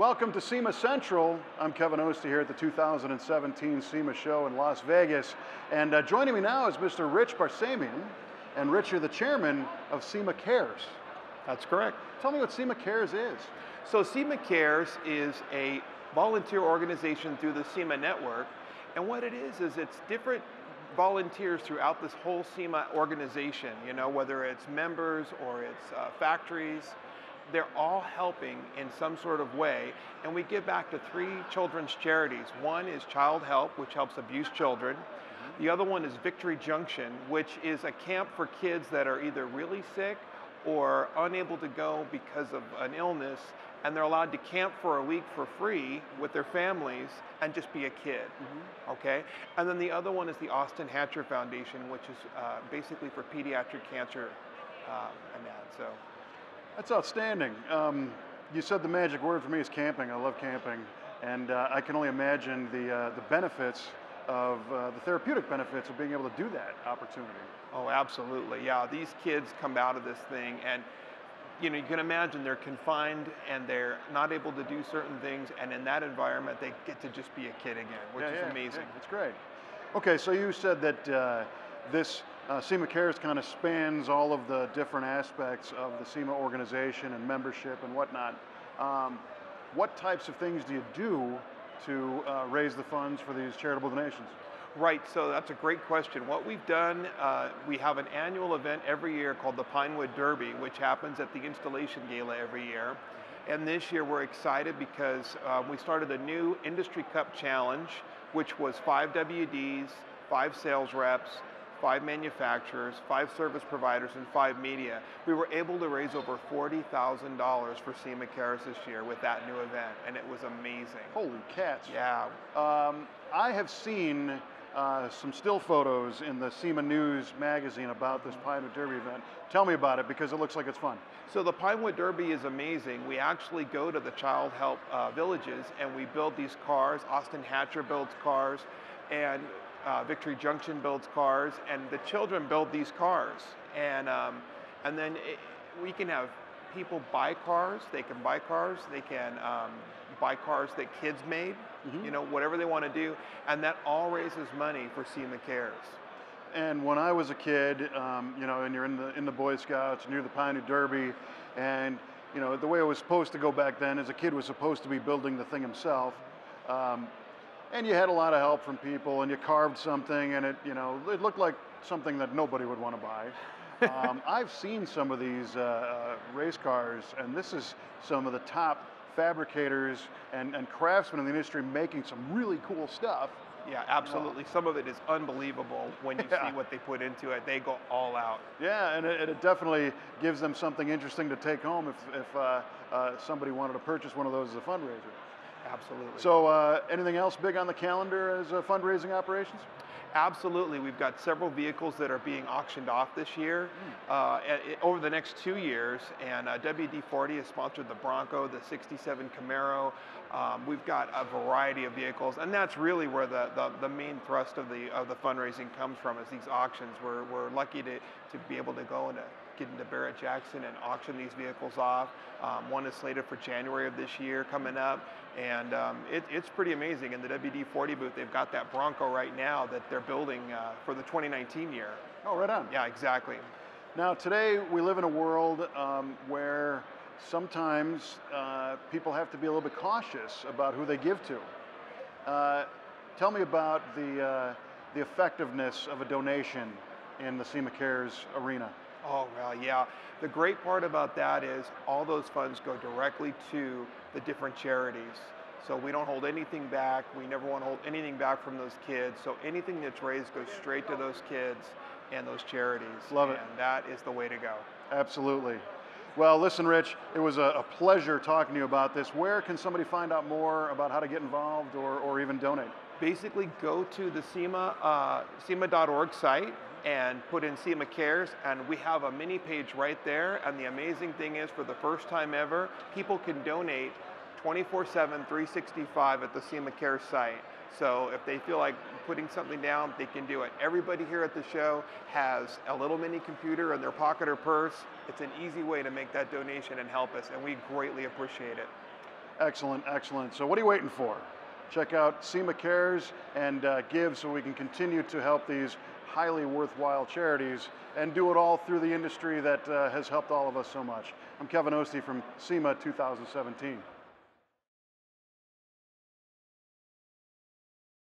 Welcome to SEMA Central. I'm Kevin Oster here at the 2017 SEMA show in Las Vegas. And uh, joining me now is Mr. Rich Barsamian. And Rich, you're the chairman of SEMA Cares. That's correct. Tell me what SEMA Cares is. So SEMA Cares is a volunteer organization through the SEMA network. And what it is, is it's different volunteers throughout this whole SEMA organization, you know, whether it's members or it's uh, factories, they're all helping in some sort of way. And we give back to three children's charities. One is Childhelp, which helps abused children. The other one is Victory Junction, which is a camp for kids that are either really sick or unable to go because of an illness, and they're allowed to camp for a week for free with their families and just be a kid. Mm-hmm. Okay? And then the other one is the Austin Hatcher Foundation, which is uh, basically for pediatric cancer uh, and that. So. That's outstanding. Um, you said the magic word for me is camping. I love camping, and uh, I can only imagine the uh, the benefits of uh, the therapeutic benefits of being able to do that opportunity. Oh, absolutely. Yeah, these kids come out of this thing and you know, you can imagine they're confined and they're not able to do certain things, and in that environment, they get to just be a kid again, which yeah, is yeah, amazing. Yeah, it's great. Okay, so you said that uh, this uh, SEMA Cares kind of spans all of the different aspects of the SEMA organization and membership and whatnot. Um, what types of things do you do to uh, raise the funds for these charitable donations? Right, so that's a great question. What we've done, uh, we have an annual event every year called the Pinewood Derby, which happens at the Installation Gala every year. And this year we're excited because uh, we started a new Industry Cup Challenge, which was five WDs, five sales reps, five manufacturers, five service providers, and five media. We were able to raise over $40,000 for SEMA Cares this year with that new event, and it was amazing. Holy cats. Yeah. Um, I have seen uh, some still photos in the SEMA News magazine about this Pinewood Derby event. Tell me about it because it looks like it's fun. So the Pinewood Derby is amazing. We actually go to the Childhelp uh, villages and we build these cars. Austin Hatcher builds cars and uh, Victory Junction builds cars, and the children build these cars. And, um, and then it, we can have people buy cars, they can buy cars, they can um, buy cars that kids made, mm-hmm. you know, whatever they want to do, and that all raises money for SEMA Cares. And when I was a kid, um, you know, and you're in the in the Boy Scouts and you're the Pinewood Derby, and you know the way it was supposed to go back then is a kid was supposed to be building the thing himself. Um, and you had a lot of help from people and you carved something and it you know it looked like something that nobody would want to buy um, i've seen some of these uh, uh, race cars and this is some of the top fabricators and, and craftsmen in the industry making some really cool stuff yeah, absolutely. Some of it is unbelievable when you yeah. see what they put into it. They go all out. Yeah, and it, it definitely gives them something interesting to take home if, if uh, uh, somebody wanted to purchase one of those as a fundraiser. Absolutely. So, uh, anything else big on the calendar as uh, fundraising operations? Absolutely. We've got several vehicles that are being auctioned off this year mm. uh, over the next two years. And uh, WD-40 has sponsored the Bronco, the 67 Camaro. Um, we've got a variety of vehicles. And that's really where the, the, the, main thrust of the, of the fundraising comes from is these auctions. We're, we're lucky to, to be able to go into get into Barrett Jackson and auction these vehicles off. Um, one is slated for January of this year coming up, and um, it, it's pretty amazing. In the WD-40 booth, they've got that Bronco right now that they're building uh, for the 2019 year. Oh, right on. Yeah, exactly. Now, today we live in a world um, where sometimes uh, people have to be a little bit cautious about who they give to. Uh, tell me about the, uh, the effectiveness of a donation in the SEMA Cares arena. Oh, well, yeah. The great part about that is all those funds go directly to the different charities. So we don't hold anything back. We never want to hold anything back from those kids. So anything that's raised goes straight to those kids and those charities. Love it. And that is the way to go. Absolutely. Well, listen, Rich, it was a, a, pleasure talking to you about this. Where can somebody find out more about how to get involved or, or even donate? Basically, go to the SEMA, uh, SEMA.org site and put in SEMA Cares, and we have a mini page right there. And the amazing thing is, for the first time ever, people can donate 24 7, 365 at the SEMA Care site. So if they feel like putting something down, they can do it. Everybody here at the show has a little mini computer in their pocket or purse. It's an easy way to make that donation and help us, and we greatly appreciate it. Excellent, excellent. So what are you waiting for? Check out SEMA Cares and uh, give so we can continue to help these highly worthwhile charities and do it all through the industry that uh, has helped all of us so much. I'm Kevin Ostie from SEMA 2017.